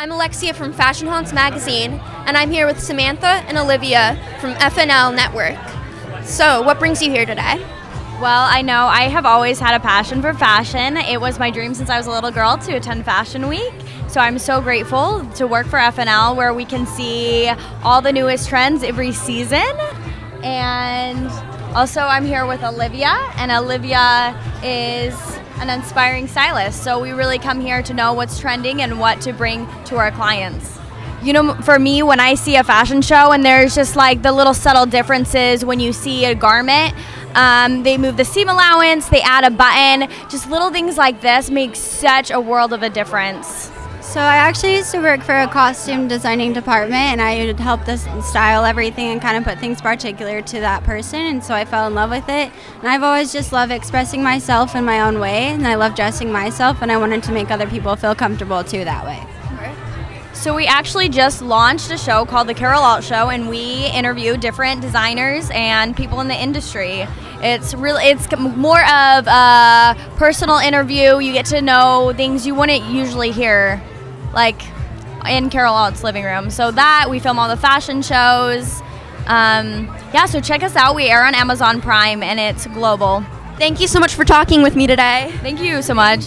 I'm Alexia from Fashion Haunts magazine, and I'm here with Samantha and Alivia from FNL Network. So, what brings you here today? Well, I know I have always had a passion for fashion. It was my dream since I was a little girl to attend Fashion Week. So I'm so grateful to work for FNL where we can see all the newest trends every season. And also, I'm here with Alivia, and Alivia is an inspiring stylist. So we really come here to know what's trending and what to bring to our clients. You know, for me, when I see a fashion show and there's just like the little subtle differences when you see a garment, um, they move the seam allowance, they add a button, just little things like this make such a world of a difference. So I actually used to work for a costume designing department and I would help this style everything and kind of put things particular to that person and so I fell in love with it. And I've always just loved expressing myself in my own way and I love dressing myself and I wanted to make other people feel comfortable too that way. So we actually just launched a show called The Carol Alt Show, and we interview different designers and people in the industry. It's really it's more of a personal interview. You get to know things you wouldn't usually hear, like in Carol Alt's living room. So that we film all the fashion shows. Um, yeah, so check us out. We air on Amazon Prime, and it's global. Thank you so much for talking with me today. Thank you so much.